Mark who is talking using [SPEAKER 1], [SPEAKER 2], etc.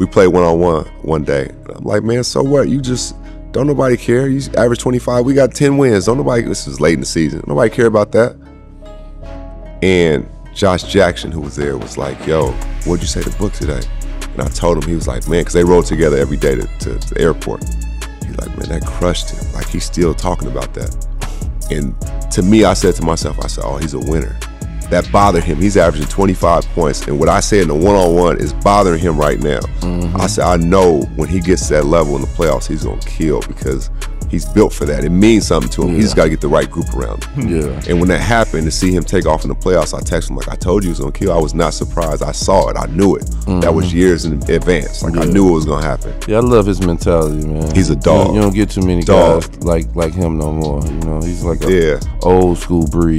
[SPEAKER 1] we played one on one one day. I'm like, man, so what? You just don't nobody care. You average 25. We got 10 wins. Don't nobody. This is late in the season. Nobody care about that. And Josh Jackson, who was there, was like, yo, what'd you say to Book today? And I told him, he was like, man, because they rode together every day to, to, to the airport. He's like, man, that crushed him. Like he's still talking about that. And to me, I said to myself, I said, oh, he's a winner. That bothered him. He's averaging 25 points. And what I said in the one on one is bothering him right now. Mm-hmm. I said, I know when he gets to that level in the playoffs, he's going to kill because he's built for that. It means something to him. He's just got to get the right group around him.
[SPEAKER 2] Yeah.
[SPEAKER 1] And when that happened, to see him take off in the playoffs, I texted him like, "I told you he was gonna kill." I was not surprised. I saw it. I knew it. That was mm-hmm. years in advance. Like I knew it was gonna happen.
[SPEAKER 2] Yeah, I love his mentality, man.
[SPEAKER 1] He's a
[SPEAKER 2] You
[SPEAKER 1] dog.
[SPEAKER 2] don't, you don't get too many
[SPEAKER 1] Dog.
[SPEAKER 2] guys like like him no more. You know, he's like a
[SPEAKER 1] Yeah.
[SPEAKER 2] old school breed.